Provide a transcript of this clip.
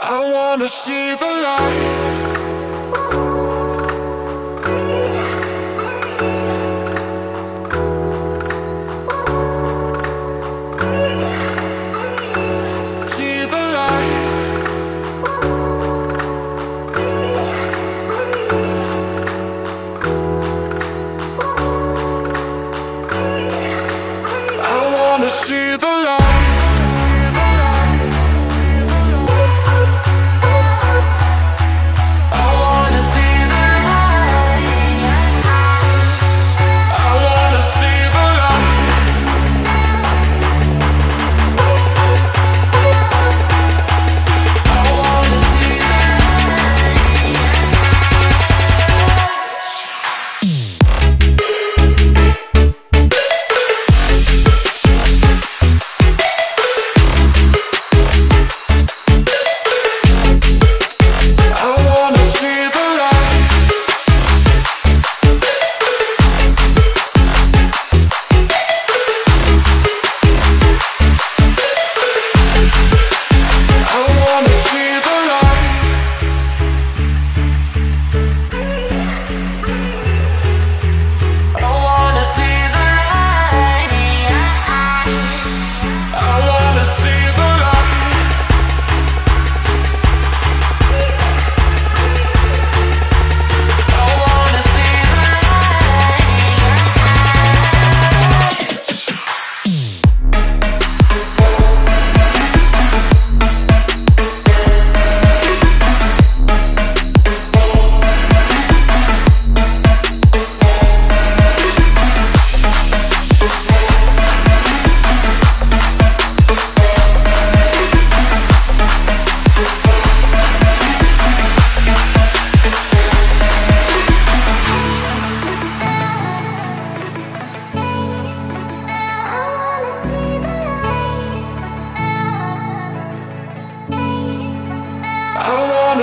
I wanna see the light. See the light. I wanna see the light.